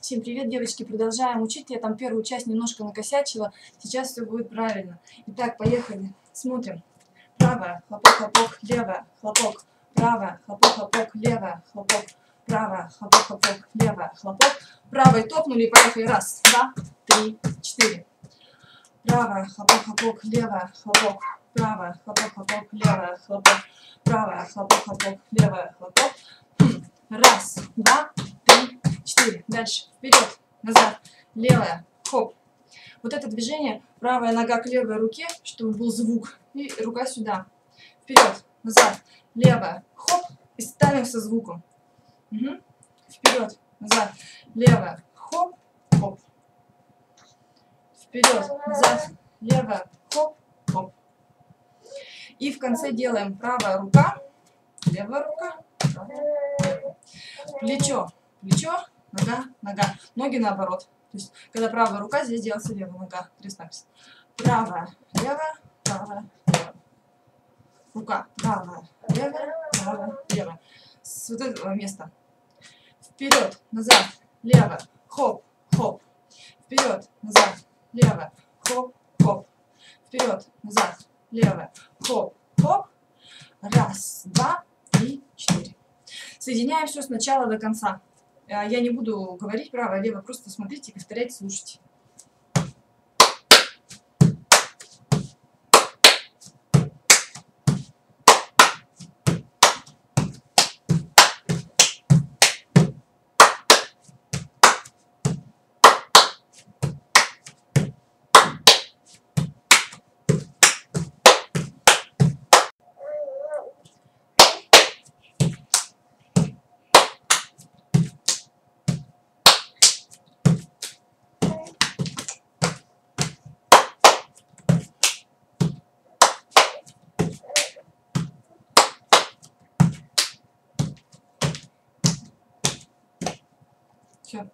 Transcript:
Всем привет, девочки, продолжаем учить. Я там первую часть немножко накосячила, сейчас все будет правильно. Итак, поехали, смотрим. Правая, хлопок, хлопок, левая, хлопок, правая, хлопок, хлопок, левая, хлопок, правая, хлопок, хлопок, левая, хлопок. Правой топнули и поехали. Раз, два, три, четыре. Правая, хлопок, хлопок, левая, хлопок, правая, хлопок, хлопок, левая, хлопок, правая, хлопок, хлопок, левая, хлопок. Хм. Раз, два, три, четыре. Дальше. Вперед, назад, левая, хоп. Вот это движение, правая нога к левой руке, чтобы был звук. И рука сюда. Вперед, назад, левая, хоп. И ставим со звуком. Угу. Вперед, назад, левая, хоп, хоп. Вперед, назад, левая, хоп, хоп. И в конце делаем правая рука, левая рука, плечо, плечо, нога, нога. Ноги наоборот. То есть, когда правая рука, здесь делается левая нога. Крест Правая, левая, правая, левая. Рука, правая, левая, правая, левая. С вот этого места. Вперед, назад, левая, хоп, хоп. Вперед, назад, левая, хоп, хоп. Вперед, назад, левая, хоп, хоп. Раз, два, три, четыре. Соединяем все сначала до конца. А, я не буду говорить право, лево, просто смотрите, повторяйте, слушайте. Все.